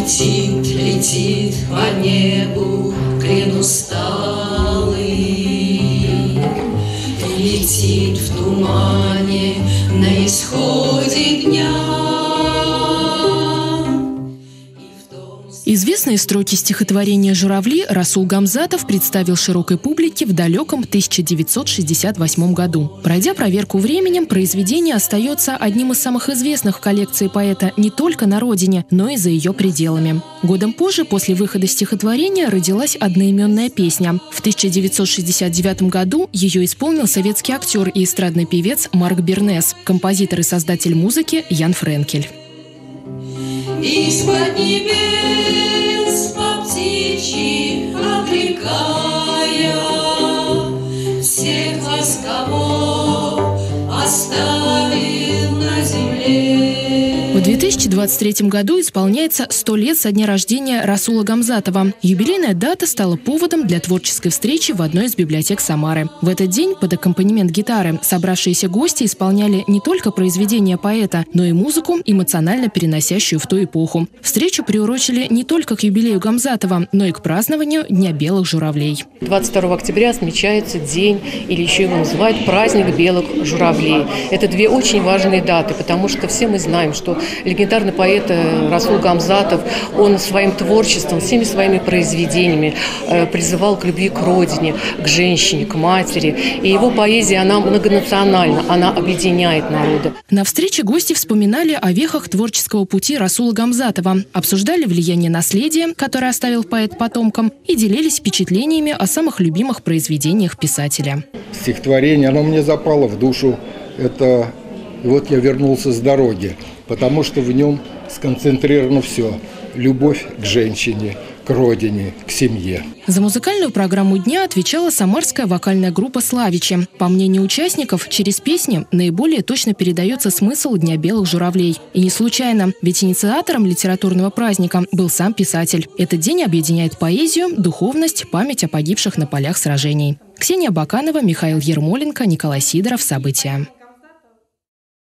Летит, летит по небу клин усталый, Летит в тумане на исходе дня. Известные строки стихотворения «Журавли» Расул Гамзатов представил широкой публике в далеком 1968 году. Пройдя проверку временем, произведение остается одним из самых известных в коллекции поэта не только на родине, но и за ее пределами. Годом позже, после выхода стихотворения, родилась одноименная песня. В 1969 году ее исполнил советский актер и эстрадный певец Марк Бернес, композитор и создатель музыки Ян Френкель. Из-под небес птичьи окликая Всех ласково оставил 2023 году исполняется 100 лет со дня рождения Расула Гамзатова. Юбилейная дата стала поводом для творческой встречи в одной из библиотек Самары. В этот день под аккомпанемент гитары собравшиеся гости исполняли не только произведения поэта, но и музыку, эмоционально переносящую в ту эпоху. Встречу приурочили не только к юбилею Гамзатова, но и к празднованию Дня белых журавлей. 22 октября отмечается день, или еще его называют праздник белых журавлей. Это две очень важные даты, потому что все мы знаем, что легендарный поэт э, Расул Гамзатов, он своим творчеством, всеми своими произведениями э, призывал к любви к родине, к женщине, к матери. И его поэзия, она многонациональна, она объединяет народы. На встрече гости вспоминали о вехах творческого пути Расула Гамзатова, обсуждали влияние наследия, которое оставил поэт потомкам, и делились впечатлениями о самых любимых произведениях писателя. Стихотворение, оно мне запало в душу. Это вот я вернулся с дороги потому что в нем сконцентрировано все. Любовь к женщине, к родине, к семье. За музыкальную программу дня отвечала самарская вокальная группа «Славичи». По мнению участников, через песни наиболее точно передается смысл Дня белых журавлей. И не случайно, ведь инициатором литературного праздника был сам писатель. Этот день объединяет поэзию, духовность, память о погибших на полях сражений. Ксения Баканова, Михаил Ермоленко, Николай Сидоров. События.